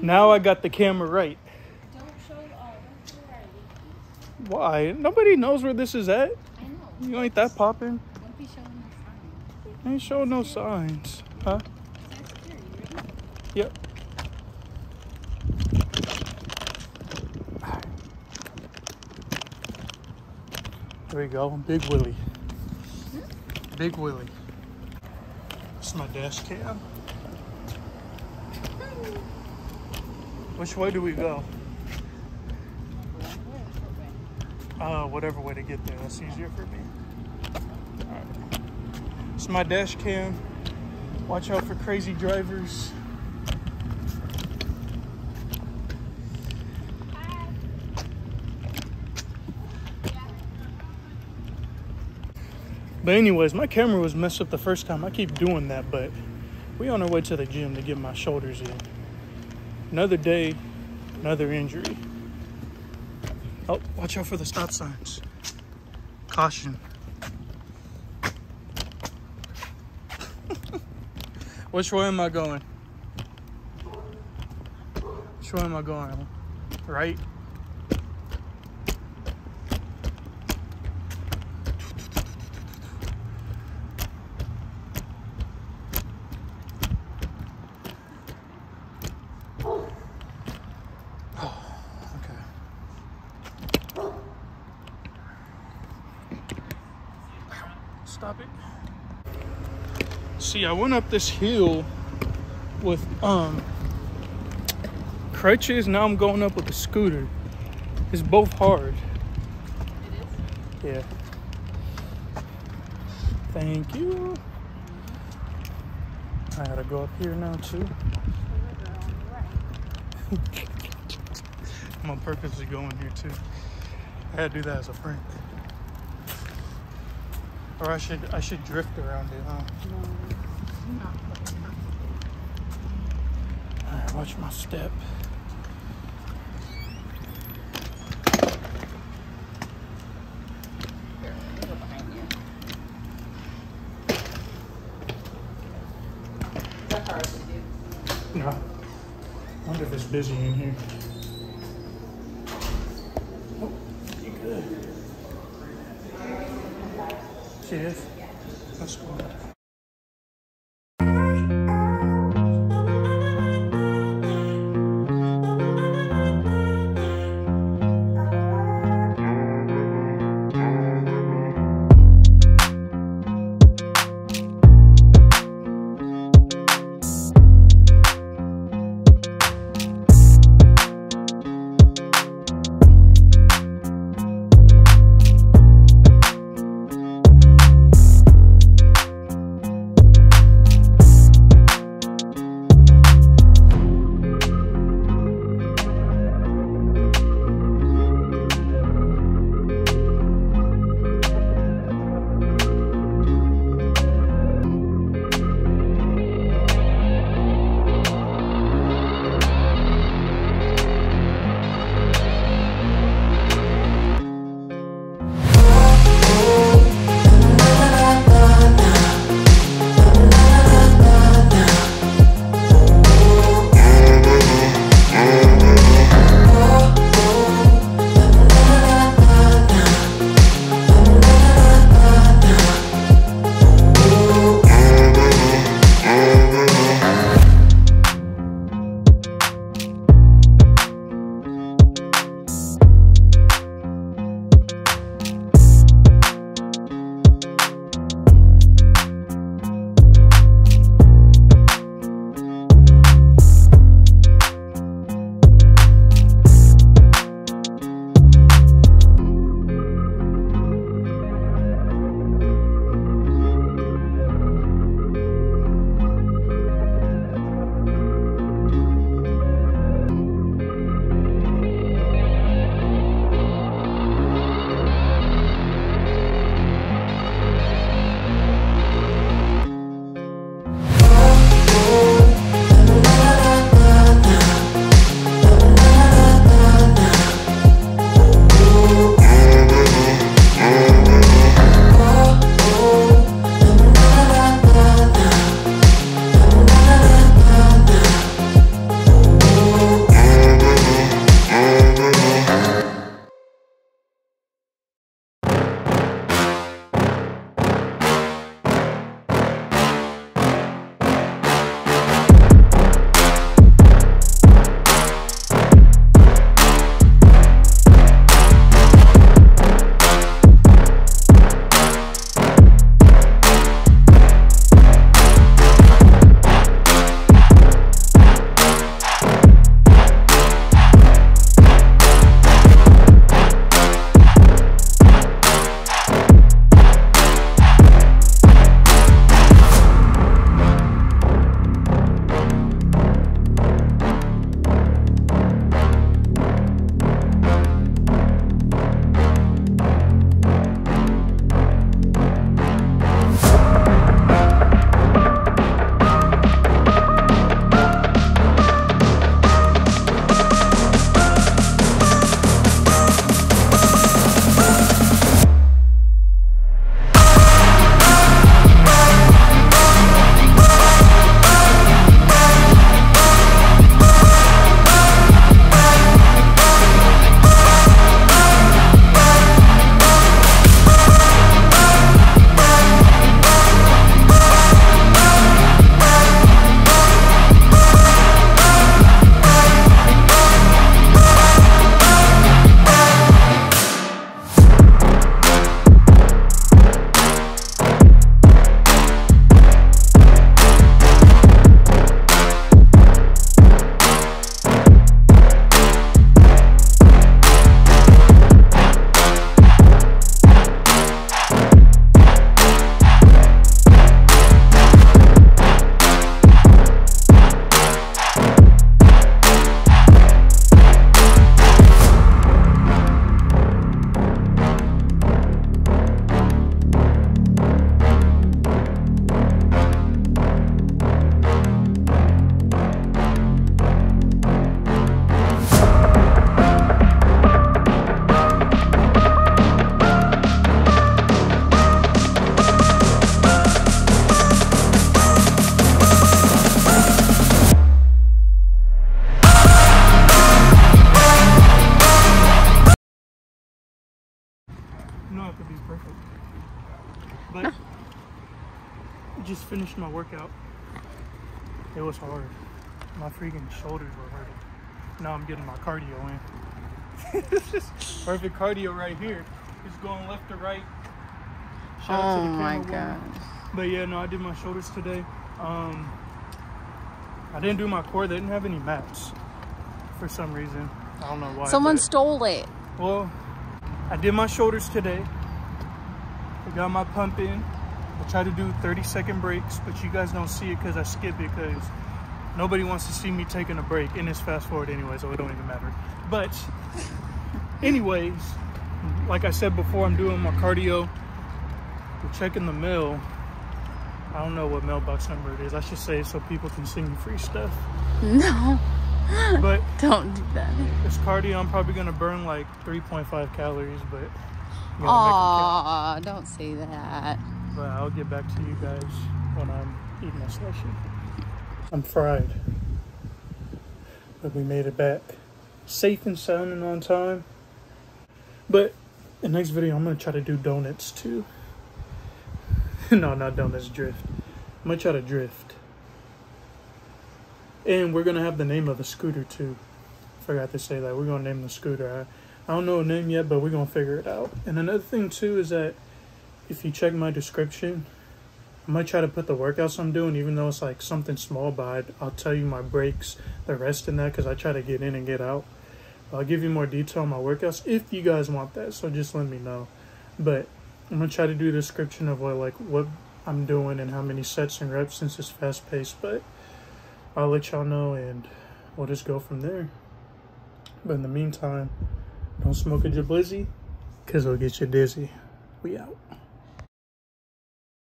Now I got the camera right. Don't show Why? Nobody knows where this is at. I know. You ain't that popping. Don't be showing the sign. I ain't showing no signs. Huh? Yep. There we go. Big Willie. Big Willie. That's my dash cam. Which way do we go? Uh, whatever way to get there. That's easier for me. It's my dash cam. Watch out for crazy drivers. But anyways, my camera was messed up the first time. I keep doing that, but we on our way to the gym to get my shoulders in. Another day, another injury. Oh, watch out for the stop signs. Caution. Which way am I going? Which way am I going? Right? Stop it. See, I went up this hill with um crutches. Now I'm going up with a scooter. It's both hard. It is. Yeah. Thank you. I gotta go up here now too. The river on the right. I'm on purposely going here too. I had to do that as a prank. Or I should I should drift around it, huh? No, Alright, watch my step. Here, let me go behind you. Is that hard to do? No. wonder if it's busy in here. Oh, you good. She is? That's cool. perfect. But I just finished my workout. It was hard. My freaking shoulders were hurting. Now I'm getting my cardio in. perfect cardio right here. Just going left to right. Shout oh my gosh. Woman. But yeah, no, I did my shoulders today. Um, I didn't do my core. They didn't have any mats for some reason. I don't know why. Someone stole it. Well, I did my shoulders today. I got my pump in. I try to do 30 second breaks, but you guys don't see it because I skip it because nobody wants to see me taking a break. And it's fast forward anyway, so it don't even matter. But anyways, like I said before, I'm doing my cardio. We're checking the mail. I don't know what mailbox number it is. I should say it so people can send me free stuff. No, But don't do that. this cardio, I'm probably gonna burn like 3.5 calories, but I'm gonna make 'em count. Aw, don't say that. But I'll get back to you guys when I'm eating my slushy. I'm fried, but we made it back safe and sound and on time. But in the next video, I'm gonna try to do donuts too. no, not donuts, drift. I'm gonna try to drift. And we're gonna have the name of the scooter too. Forgot to say that. We're gonna name the scooter. I, I don't know a name yet, but we're gonna figure it out. And another thing too is that if you check my description, I might try to put the workouts I'm doing, even though it's like something small, but I'd, I'll tell you my breaks, the rest in that, because I try to get in and get out. I'll give you more detail on my workouts if you guys want that, so just let me know. But I'm gonna try to do a description of what like what I'm doing and how many sets and reps since it's fast paced, but I'll let y'all know and we'll just go from there. But in the meantime, don't smoke a jablizzy, cause it'll get you dizzy. We out.